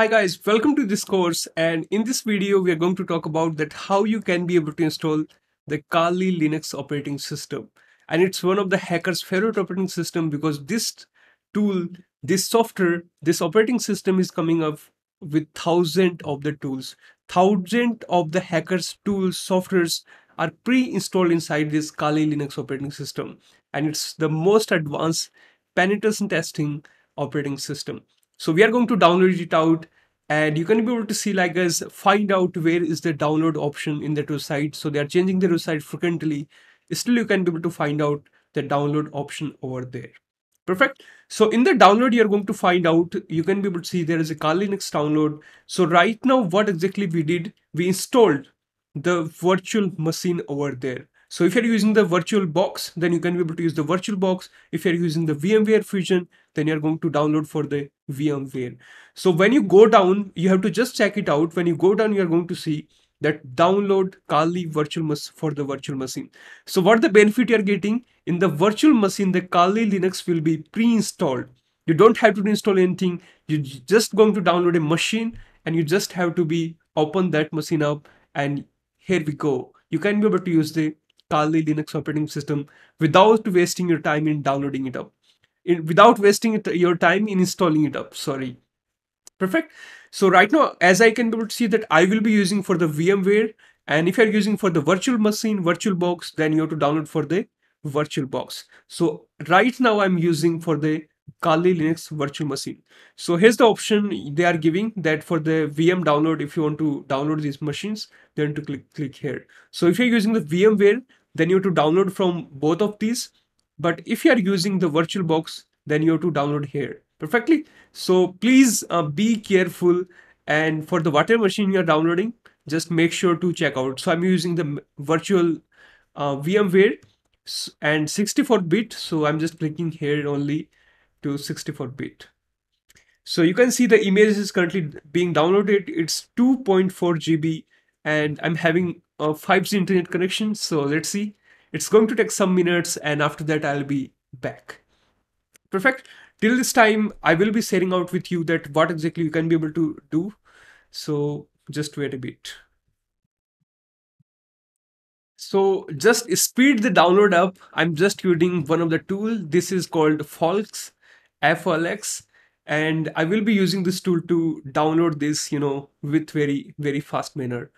Hi guys, welcome to this course and in this video we are going to talk about that how you can be able to install the Kali Linux operating system and it's one of the hackers favorite operating system because this tool, this software, this operating system is coming up with thousand of the tools. Thousand of the hackers tools softwares are pre-installed inside this Kali Linux operating system and it's the most advanced penetration testing operating system. So we are going to download it out and you can be able to see like us find out where is the download option in the website. So they are changing the website frequently. Still you can be able to find out the download option over there. Perfect. So in the download, you're going to find out, you can be able to see there is a Kali Linux download. So right now, what exactly we did, we installed the virtual machine over there. So if you're using the virtual box, then you can be able to use the virtual box. If you're using the VMware Fusion, then you're going to download for the VMware. So when you go down, you have to just check it out. When you go down, you're going to see that download Kali virtual machine for the virtual machine. So what the benefit you're getting in the virtual machine, the Kali Linux will be pre-installed. You don't have to install anything. You're just going to download a machine and you just have to be open that machine up and here we go. You can be able to use the Kali Linux operating system without wasting your time in downloading it up. In, without wasting it, your time in installing it up, sorry. Perfect. So right now, as I can see that I will be using for the VMware and if you're using for the virtual machine, virtual box, then you have to download for the virtual box. So right now I'm using for the Kali Linux virtual machine. So here's the option they are giving that for the VM download, if you want to download these machines, then to click, click here. So if you're using the VMware, then you have to download from both of these. But if you are using the VirtualBox, then you have to download here perfectly. So please uh, be careful. And for the whatever machine you're downloading, just make sure to check out. So I'm using the virtual uh, VMware and 64 bit. So I'm just clicking here only to 64 bit. So you can see the image is currently being downloaded. It's 2.4 GB and I'm having a 5G internet connection. So let's see. It's going to take some minutes and after that I'll be back. Perfect. Till this time, I will be sharing out with you that what exactly you can be able to do. So just wait a bit. So just speed the download up. I'm just using one of the tool. This is called Folx, FLX. And I will be using this tool to download this, you know, with very, very fast manner.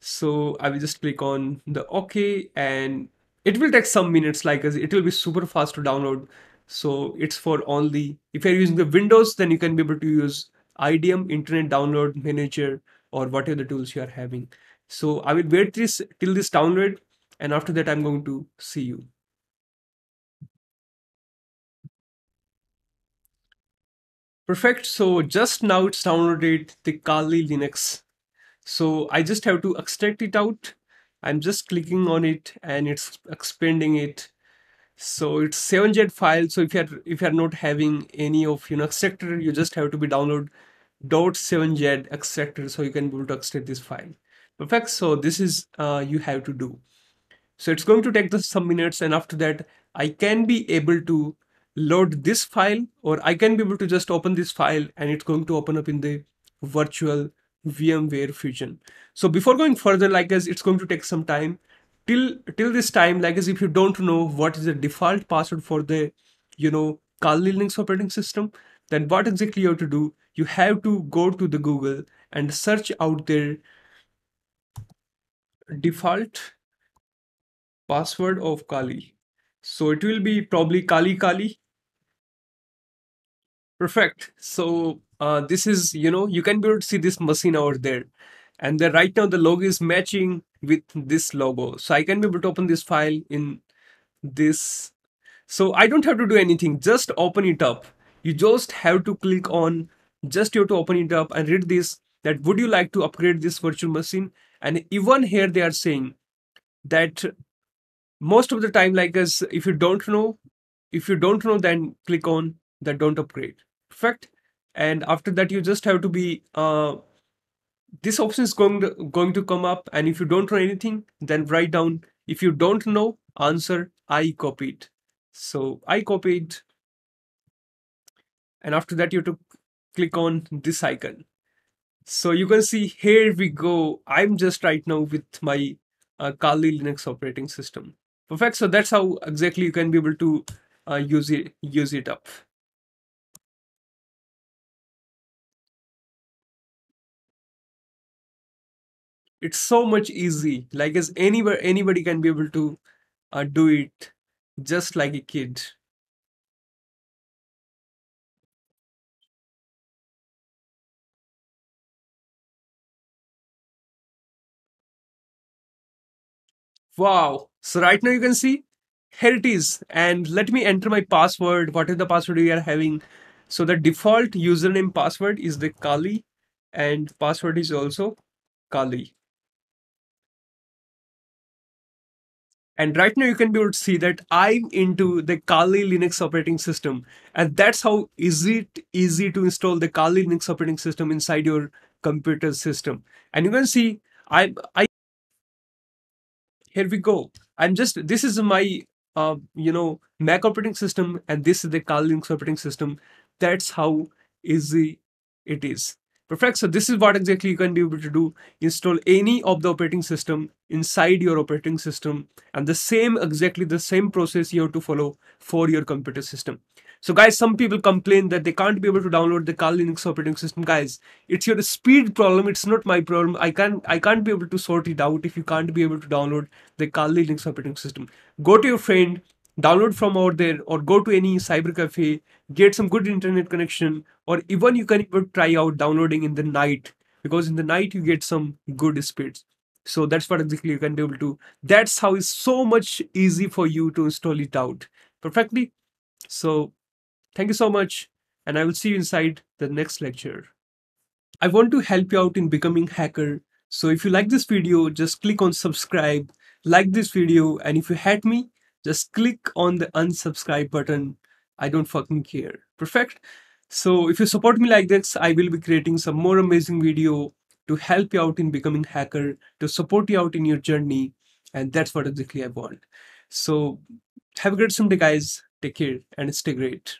So I will just click on the OK and it will take some minutes like it will be super fast to download. So it's for only, if you're using the Windows, then you can be able to use IDM, Internet Download Manager, or whatever the tools you are having. So I will wait this till this download and after that I'm going to see you. Perfect. So just now it's downloaded the Kali Linux so I just have to extract it out. I'm just clicking on it and it's expanding it. So it's 7z file. So if you're if you're not having any of you know extractor, you just have to be download dot 7z extractor so you can be able to extract this file. Perfect. So this is uh, you have to do. So it's going to take the some minutes and after that I can be able to load this file or I can be able to just open this file and it's going to open up in the virtual VMware Fusion. So before going further, like as it's going to take some time, till till this time, like as if you don't know what is the default password for the, you know, Kali Linux operating system, then what exactly you have to do? You have to go to the Google and search out their default password of Kali. So it will be probably Kali Kali. Perfect. So uh, this is, you know, you can be able to see this machine over there. And then right now the logo is matching with this logo. So I can be able to open this file in this. So I don't have to do anything, just open it up. You just have to click on, just you have to open it up and read this, that would you like to upgrade this virtual machine? And even here they are saying that most of the time, like as if you don't know, if you don't know, then click on that don't upgrade. Perfect and after that you just have to be uh, this option is going to, going to come up and if you don't know anything then write down if you don't know answer i copied so i copied and after that you have to click on this icon So you can see here we go. I'm just right now with my uh, Kali Linux operating system. Perfect. So that's how exactly you can be able to uh, use it use it up. It's so much easy. Like as anywhere anybody can be able to uh, do it just like a kid. Wow. So right now you can see here it is. And let me enter my password. What is the password we are having? So the default username password is the Kali and password is also Kali. And right now you can be able to see that I'm into the Kali Linux operating system. And that's how easy it easy to install the Kali Linux operating system inside your computer system. And you can see I I here we go. I'm just this is my uh, you know Mac operating system and this is the Kali Linux operating system. That's how easy it is. Perfect. So this is what exactly you can be able to do. Install any of the operating system inside your operating system and the same exactly the same process you have to follow for your computer system. So guys, some people complain that they can't be able to download the Kali Linux operating system. Guys, it's your speed problem. It's not my problem. I can't I can't be able to sort it out if you can't be able to download the Kali Linux operating system. Go to your friend, download from out there, or go to any cyber cafe, get some good internet connection, or even you can even try out downloading in the night because in the night you get some good speeds. So that's what exactly you can be able to. That's how it's so much easy for you to install it out perfectly. So Thank you so much, and I will see you inside the next lecture. I want to help you out in becoming hacker. So if you like this video, just click on subscribe, like this video, and if you hate me, just click on the unsubscribe button. I don't fucking care. Perfect. So if you support me like this, I will be creating some more amazing video to help you out in becoming hacker, to support you out in your journey. And that's what exactly I want. So have a great Sunday, guys. Take care and stay great.